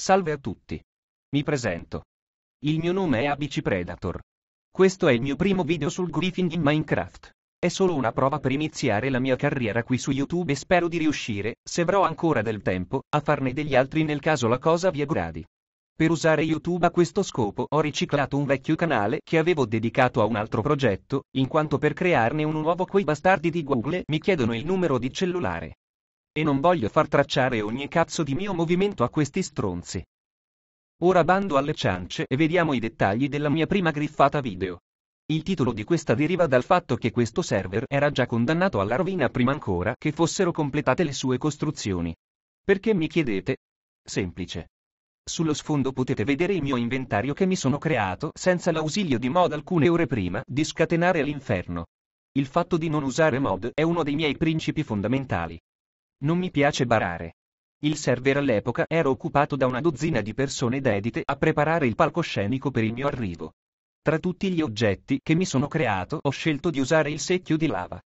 Salve a tutti. Mi presento. Il mio nome è ABC Predator. Questo è il mio primo video sul griefing in Minecraft. È solo una prova per iniziare la mia carriera qui su YouTube e spero di riuscire, se avrò ancora del tempo, a farne degli altri nel caso la cosa vi aggradi. Per usare YouTube a questo scopo ho riciclato un vecchio canale che avevo dedicato a un altro progetto, in quanto per crearne uno nuovo quei bastardi di Google mi chiedono il numero di cellulare. E non voglio far tracciare ogni cazzo di mio movimento a questi stronzi. Ora bando alle ciance e vediamo i dettagli della mia prima griffata video. Il titolo di questa deriva dal fatto che questo server era già condannato alla rovina prima ancora che fossero completate le sue costruzioni. Perché mi chiedete? Semplice. Sullo sfondo potete vedere il mio inventario che mi sono creato senza l'ausilio di mod alcune ore prima di scatenare l'inferno. Il fatto di non usare mod è uno dei miei principi fondamentali. Non mi piace barare. Il server all'epoca era occupato da una dozzina di persone dedite a preparare il palcoscenico per il mio arrivo. Tra tutti gli oggetti che mi sono creato ho scelto di usare il secchio di lava.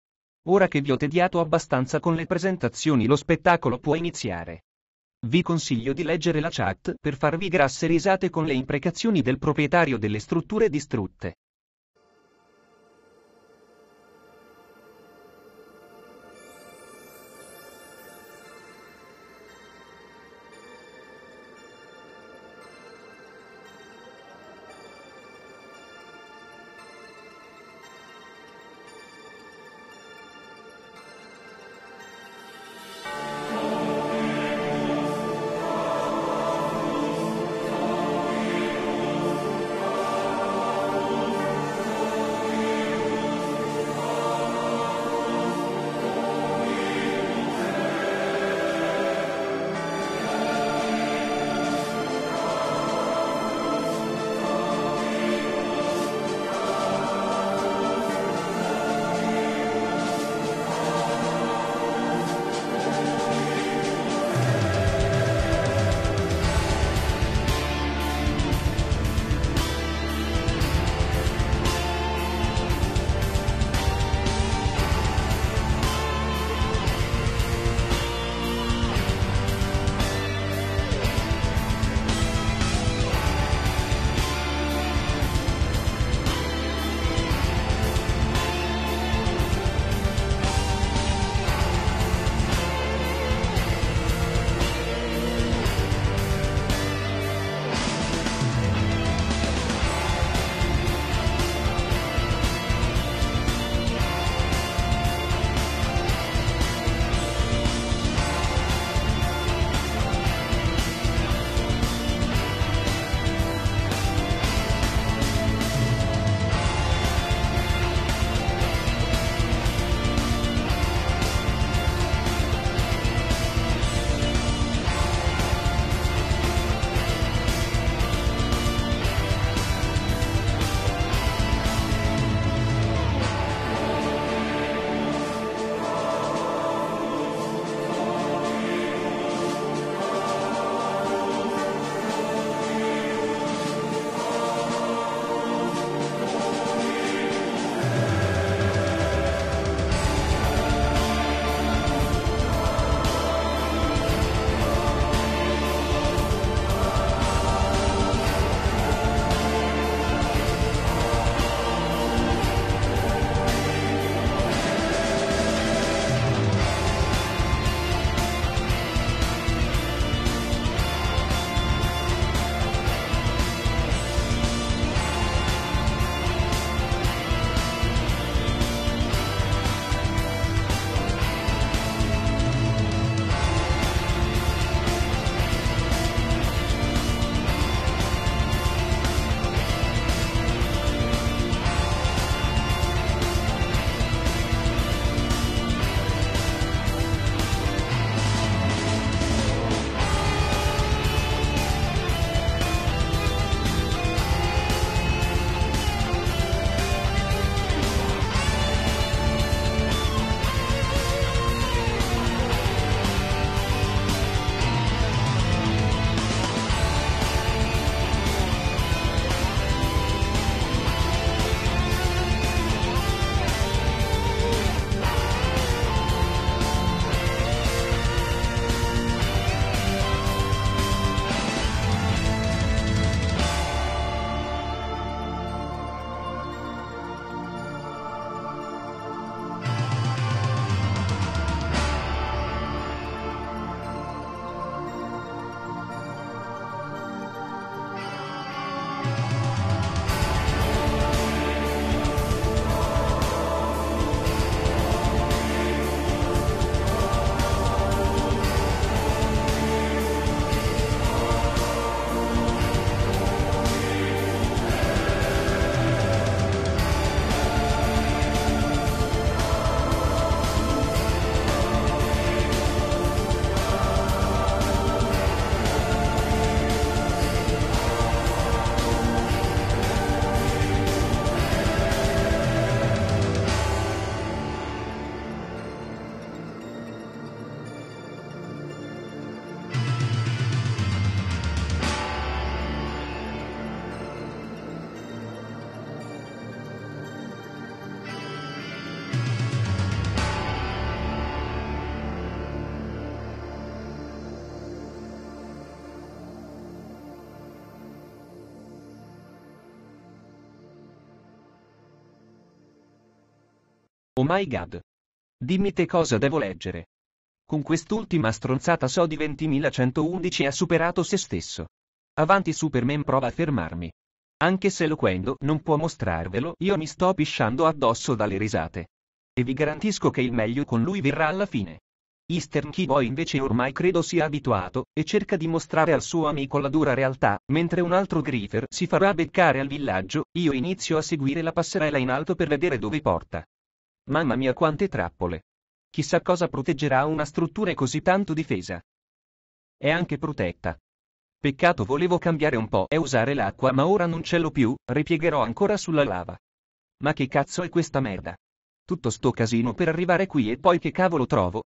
Ora che vi ho tediato abbastanza con le presentazioni lo spettacolo può iniziare. Vi consiglio di leggere la chat per farvi grasse risate con le imprecazioni del proprietario delle strutture distrutte. Oh my god. Dimmi te cosa devo leggere. Con quest'ultima stronzata so di 20.111 ha superato se stesso. Avanti Superman prova a fermarmi. Anche se Loquendo non può mostrarvelo, io mi sto pisciando addosso dalle risate. E vi garantisco che il meglio con lui verrà alla fine. Eastern Keyboy invece ormai credo sia abituato, e cerca di mostrare al suo amico la dura realtà, mentre un altro griffer si farà beccare al villaggio, io inizio a seguire la passerella in alto per vedere dove porta. Mamma mia quante trappole. Chissà cosa proteggerà una struttura così tanto difesa. È anche protetta. Peccato volevo cambiare un po' e usare l'acqua ma ora non ce l'ho più, ripiegherò ancora sulla lava. Ma che cazzo è questa merda? Tutto sto casino per arrivare qui e poi che cavolo trovo?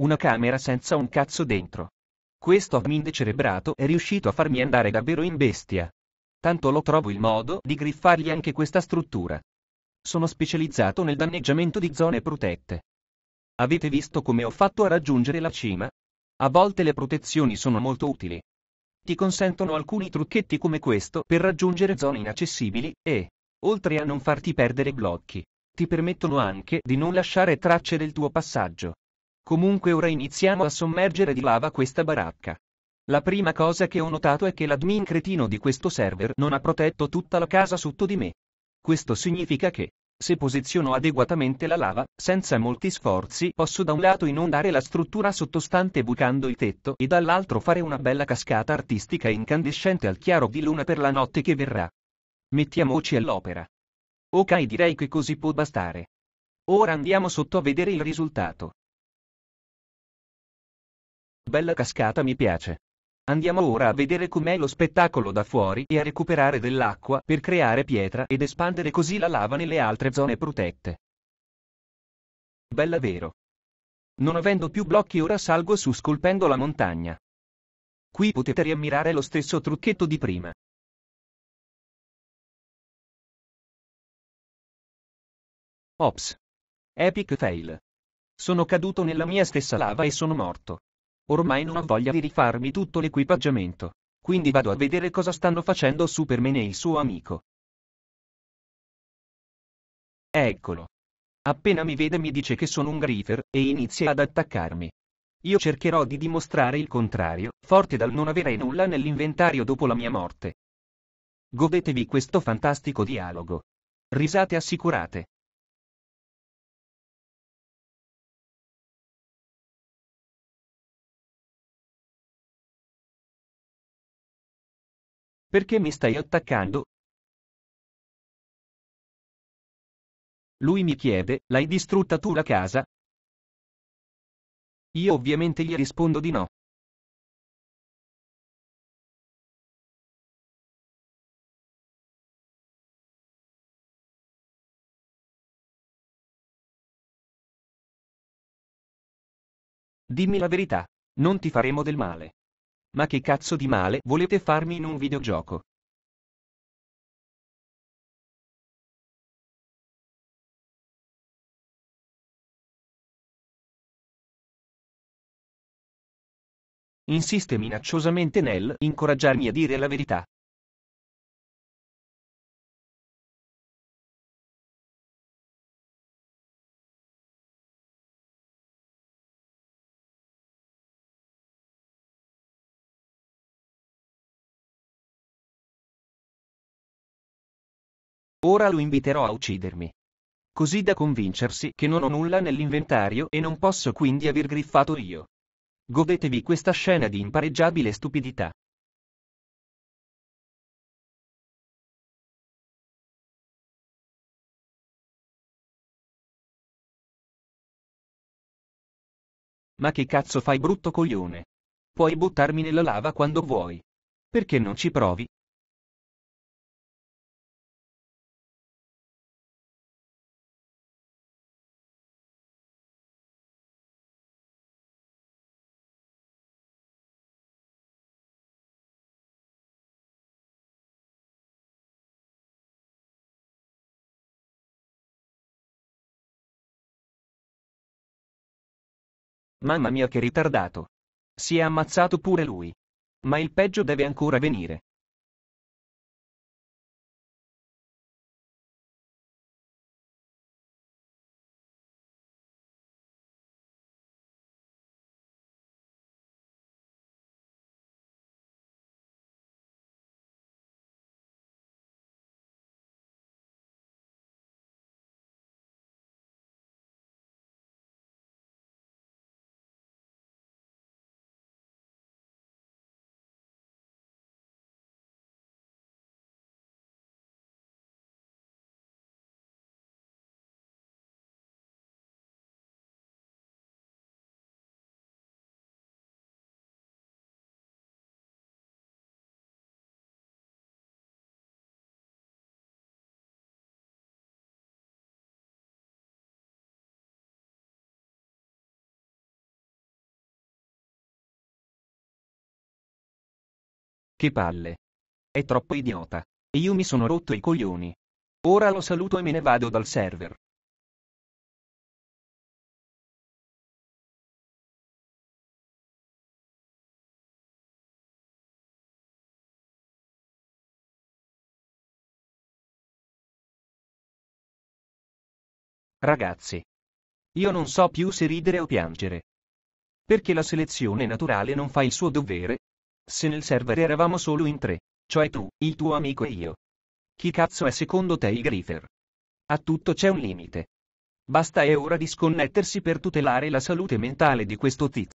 Una camera senza un cazzo dentro. Questo admin decerebrato è riuscito a farmi andare davvero in bestia. Tanto lo trovo il modo di griffargli anche questa struttura. Sono specializzato nel danneggiamento di zone protette. Avete visto come ho fatto a raggiungere la cima? A volte le protezioni sono molto utili. Ti consentono alcuni trucchetti come questo per raggiungere zone inaccessibili e, oltre a non farti perdere blocchi, ti permettono anche di non lasciare tracce del tuo passaggio. Comunque ora iniziamo a sommergere di lava questa baracca. La prima cosa che ho notato è che l'admin cretino di questo server non ha protetto tutta la casa sotto di me. Questo significa che, se posiziono adeguatamente la lava, senza molti sforzi posso da un lato inondare la struttura sottostante bucando il tetto e dall'altro fare una bella cascata artistica incandescente al chiaro di luna per la notte che verrà. Mettiamoci all'opera. Ok direi che così può bastare. Ora andiamo sotto a vedere il risultato. Bella cascata mi piace. Andiamo ora a vedere com'è lo spettacolo da fuori e a recuperare dell'acqua per creare pietra ed espandere così la lava nelle altre zone protette. Bella vero. Non avendo più blocchi ora salgo su scolpendo la montagna. Qui potete riammirare lo stesso trucchetto di prima. Ops. Epic fail. Sono caduto nella mia stessa lava e sono morto. Ormai non ho voglia di rifarmi tutto l'equipaggiamento. Quindi vado a vedere cosa stanno facendo Superman e il suo amico. Eccolo. Appena mi vede mi dice che sono un griffer, e inizia ad attaccarmi. Io cercherò di dimostrare il contrario, forte dal non avere nulla nell'inventario dopo la mia morte. Godetevi questo fantastico dialogo. Risate assicurate. Perché mi stai attaccando? Lui mi chiede, l'hai distrutta tu la casa? Io ovviamente gli rispondo di no. Dimmi la verità, non ti faremo del male. Ma che cazzo di male volete farmi in un videogioco? Insiste minacciosamente nel incoraggiarmi a dire la verità. Ora lo inviterò a uccidermi. Così da convincersi che non ho nulla nell'inventario e non posso quindi aver griffato io. Godetevi questa scena di impareggiabile stupidità. Ma che cazzo fai brutto coglione? Puoi buttarmi nella lava quando vuoi. Perché non ci provi? Mamma mia che ritardato. Si è ammazzato pure lui. Ma il peggio deve ancora venire. Che palle. È troppo idiota. E io mi sono rotto i coglioni. Ora lo saluto e me ne vado dal server. Ragazzi. Io non so più se ridere o piangere. Perché la selezione naturale non fa il suo dovere? Se nel server eravamo solo in tre, cioè tu, il tuo amico e io. Chi cazzo è secondo te il Griffer? A tutto c'è un limite. Basta è ora di sconnettersi per tutelare la salute mentale di questo tizio.